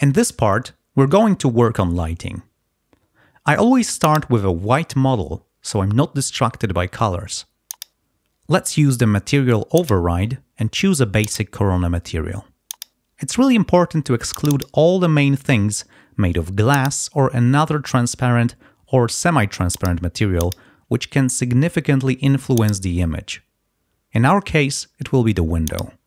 In this part, we're going to work on lighting. I always start with a white model, so I'm not distracted by colors. Let's use the material override and choose a basic Corona material. It's really important to exclude all the main things made of glass or another transparent or semi-transparent material which can significantly influence the image. In our case, it will be the window.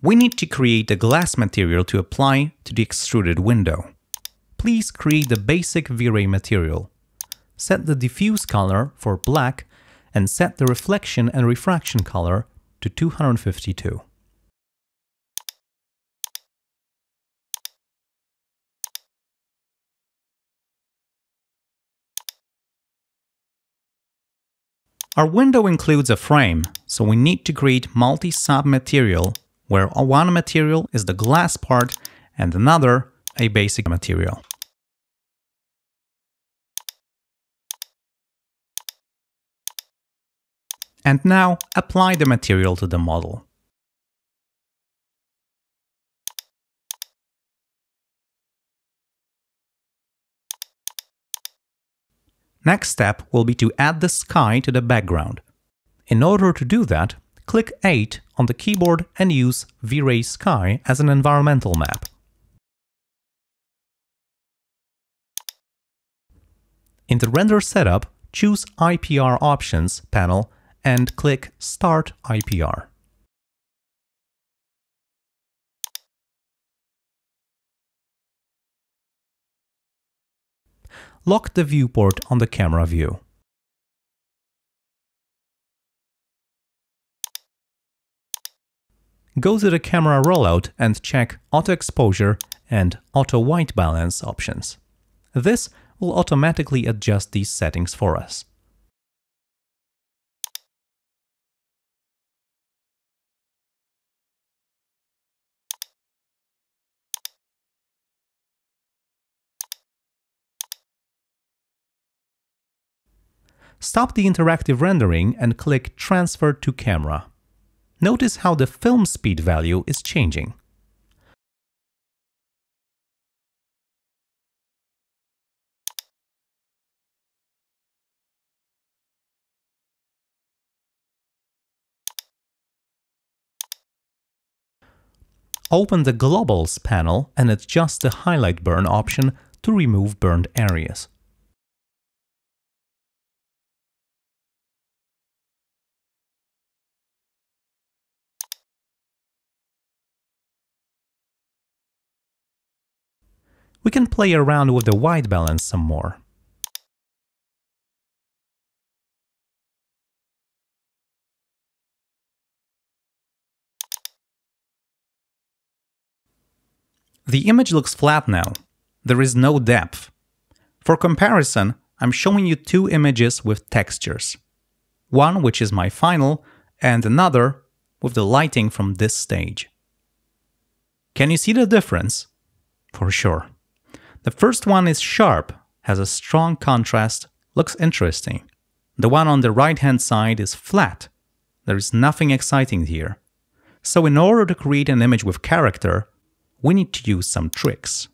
We need to create a glass material to apply to the extruded window. Please create the basic V-Ray material. Set the diffuse color for black and set the reflection and refraction color to 252. Our window includes a frame, so we need to create multi-sub material where one material is the glass part and another a basic material. And now apply the material to the model. Next step will be to add the sky to the background. In order to do that, click 8 on the keyboard and use V-Ray Sky as an environmental map. In the render setup, choose IPR Options panel and click Start IPR. Lock the viewport on the camera view. Go to the camera rollout and check Auto Exposure and Auto White Balance options. This will automatically adjust these settings for us. Stop the interactive rendering and click Transfer to Camera. Notice how the film speed value is changing. Open the Globals panel and adjust the Highlight Burn option to remove burned areas. We can play around with the white balance some more. The image looks flat now. There is no depth. For comparison, I'm showing you two images with textures. One which is my final, and another with the lighting from this stage. Can you see the difference? For sure. The first one is sharp, has a strong contrast, looks interesting. The one on the right hand side is flat. There is nothing exciting here. So in order to create an image with character, we need to use some tricks.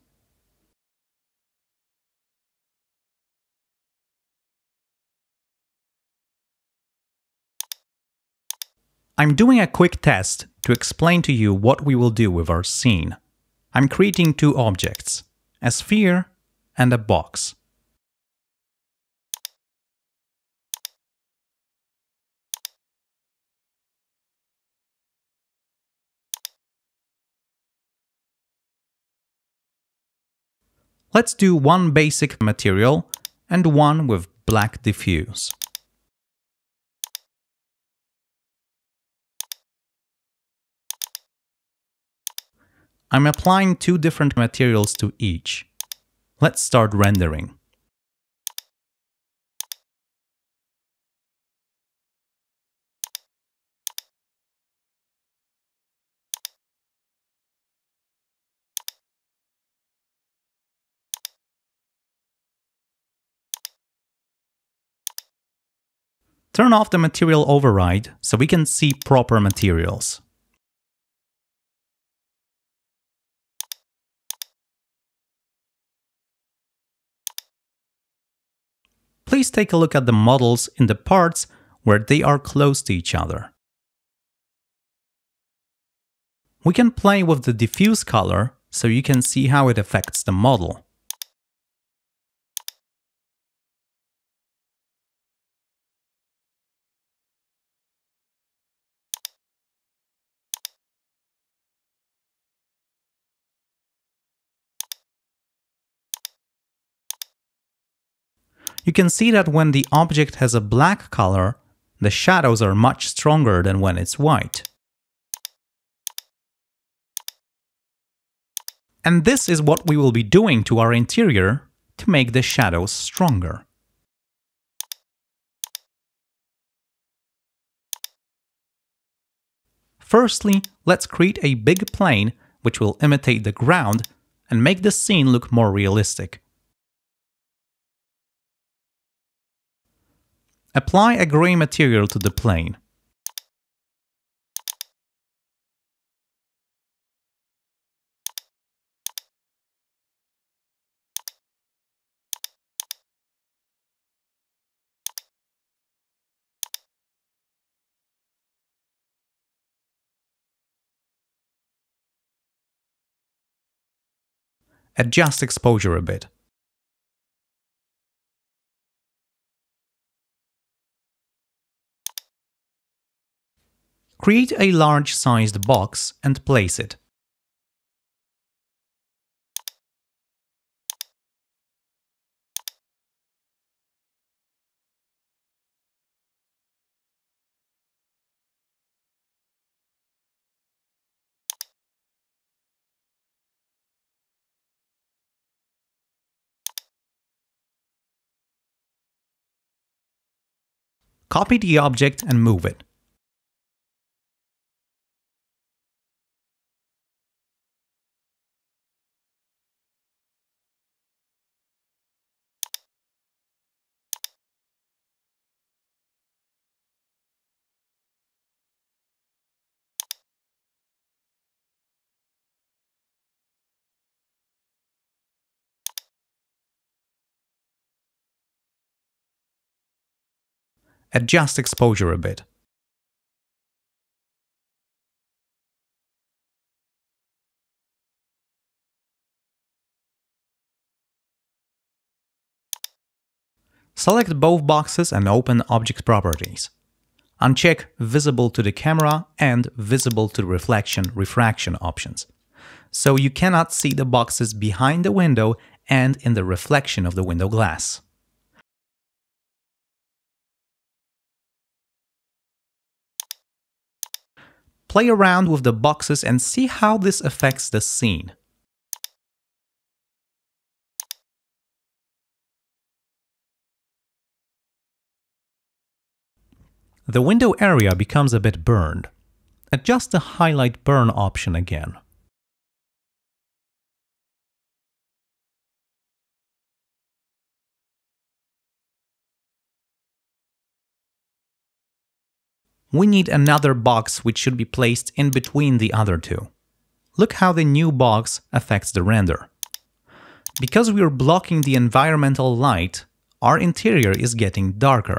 I'm doing a quick test to explain to you what we will do with our scene. I'm creating two objects, a sphere, and a box. Let's do one basic material and one with black diffuse. I'm applying two different materials to each. Let's start rendering. Turn off the material override so we can see proper materials. Please take a look at the models in the parts where they are close to each other. We can play with the diffuse color so you can see how it affects the model. You can see that when the object has a black color, the shadows are much stronger than when it's white. And this is what we will be doing to our interior to make the shadows stronger. Firstly, let's create a big plane which will imitate the ground and make the scene look more realistic. Apply a gray material to the plane. Adjust exposure a bit. Create a large-sized box and place it. Copy the object and move it. Adjust exposure a bit. Select both boxes and open Object Properties. Uncheck Visible to the camera and Visible to reflection refraction options. So you cannot see the boxes behind the window and in the reflection of the window glass. Play around with the boxes and see how this affects the scene. The window area becomes a bit burned. Adjust the Highlight Burn option again. We need another box which should be placed in between the other two. Look how the new box affects the render. Because we are blocking the environmental light, our interior is getting darker.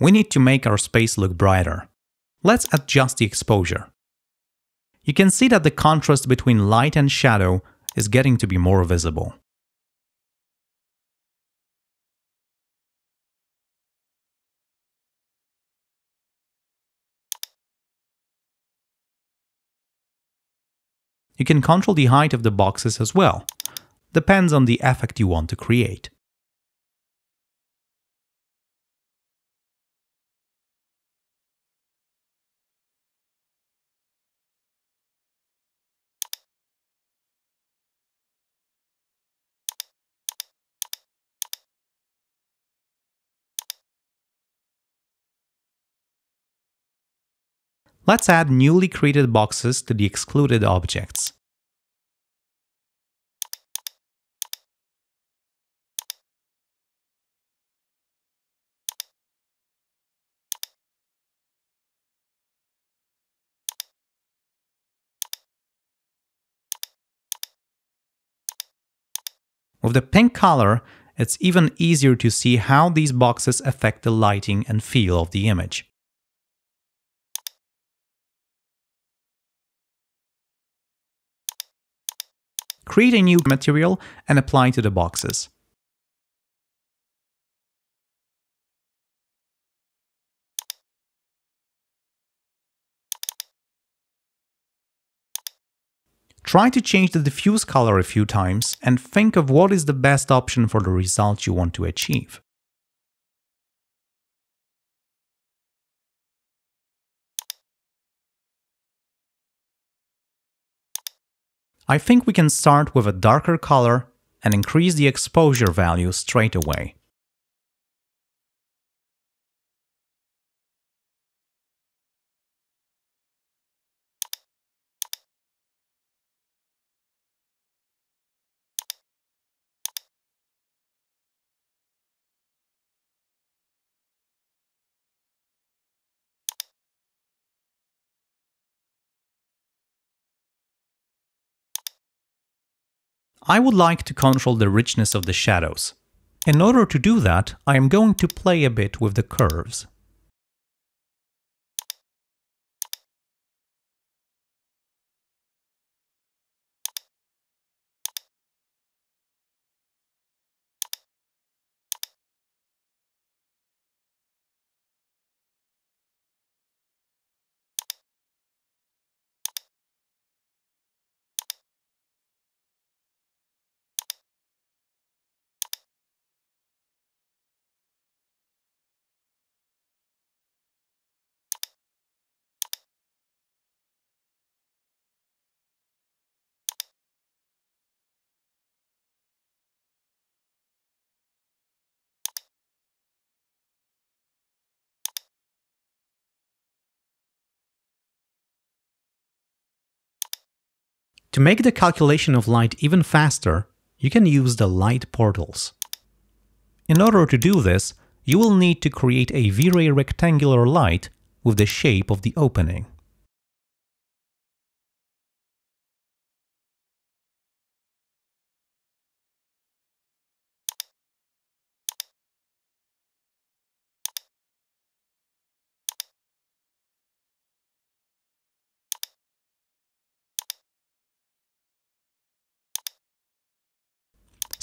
We need to make our space look brighter. Let's adjust the exposure. You can see that the contrast between light and shadow is getting to be more visible. You can control the height of the boxes as well. Depends on the effect you want to create. Let's add newly created boxes to the excluded objects. With the pink color, it's even easier to see how these boxes affect the lighting and feel of the image. Create a new material and apply to the boxes. Try to change the diffuse color a few times and think of what is the best option for the result you want to achieve. I think we can start with a darker color and increase the exposure value straight away. I would like to control the richness of the shadows. In order to do that, I am going to play a bit with the curves. To make the calculation of light even faster, you can use the light portals. In order to do this, you will need to create a V-Ray rectangular light with the shape of the opening.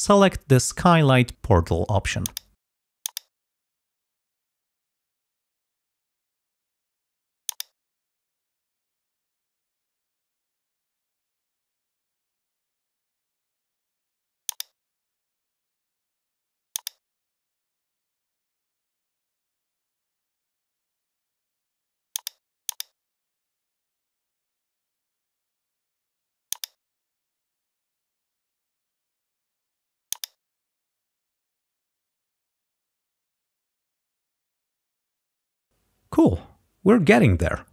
Select the Skylight Portal option. Cool, we're getting there.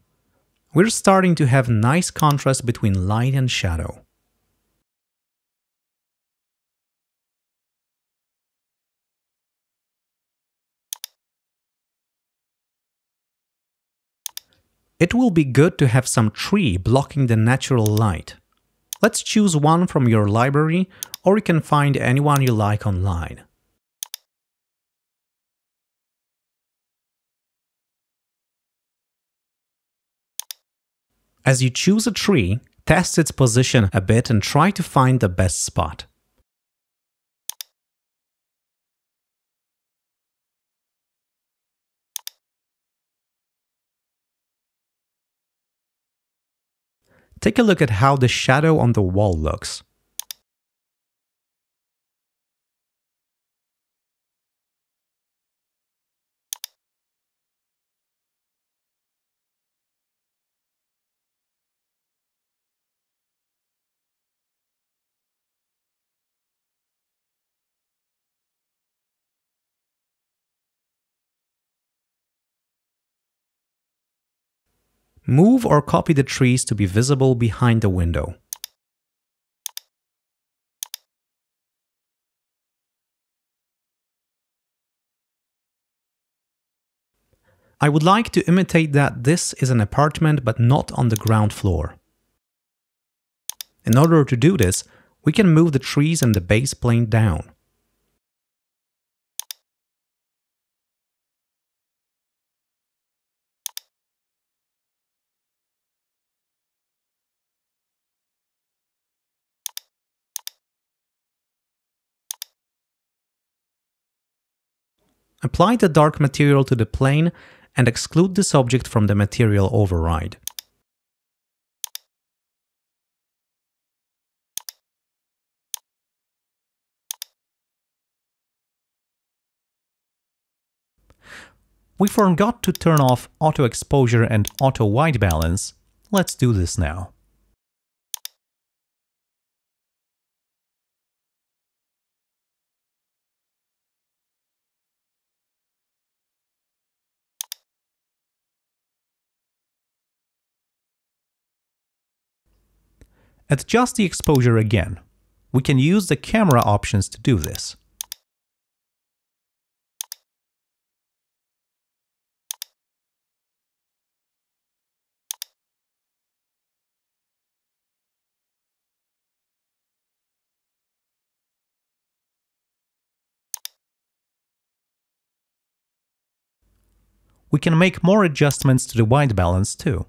We're starting to have nice contrast between light and shadow. It will be good to have some tree blocking the natural light. Let's choose one from your library or you can find anyone you like online. As you choose a tree, test its position a bit and try to find the best spot. Take a look at how the shadow on the wall looks. Move or copy the trees to be visible behind the window. I would like to imitate that this is an apartment but not on the ground floor. In order to do this, we can move the trees and the base plane down. Apply the dark material to the plane and exclude this object from the material override. We forgot to turn off auto exposure and auto white balance. Let's do this now. Adjust the exposure again. We can use the camera options to do this. We can make more adjustments to the white balance too.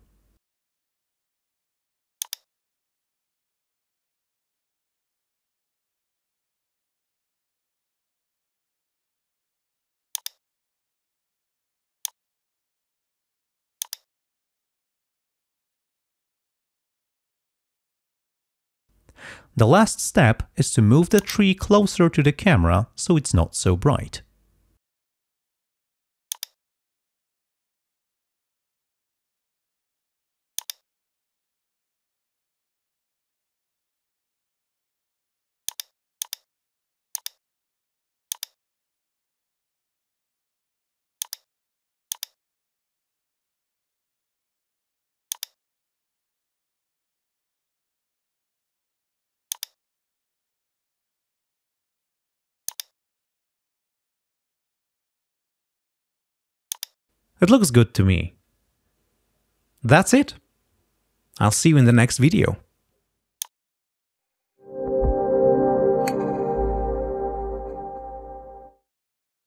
The last step is to move the tree closer to the camera so it's not so bright. It looks good to me. That's it. I'll see you in the next video.